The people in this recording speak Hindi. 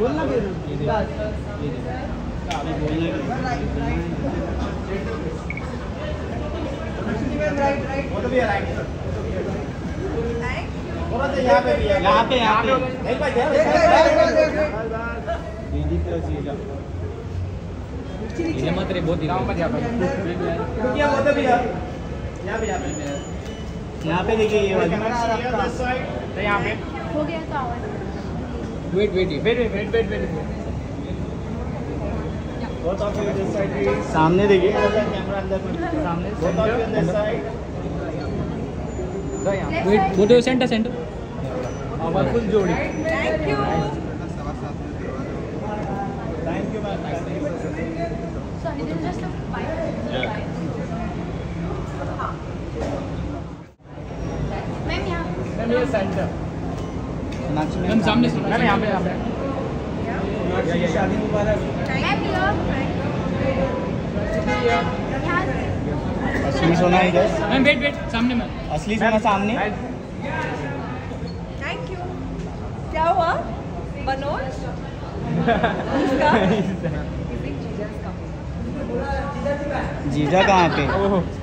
बोलना भी यहाँ पे भी है यहाँ पे यहाँ पे। दीदी ये मत रे बहुत गाँव में यहाँ पे रुकिए वो तो भी है यहाँ पे यहाँ पे यहाँ पे देखिए ये वाली तो यहाँ पे हो गया तो आवाज़ wait wait wait wait wait wait both of you this side please. सामने देखिए। कैमरा अंदर सामने। Both of you this side wait photo centre centre full जोड़ी। Thank you thank you ma'am uh centre ma'am सामने मैम यहाँ पे यहाँ पे। शादी मुबारक मैम यहाँ यहाँ से असली सोना इधर। मैम वेट वेट सामने मैम। असली सोना सामने। थैंक यू क्या हुआ? मनोज? जीजा कहाँ पे?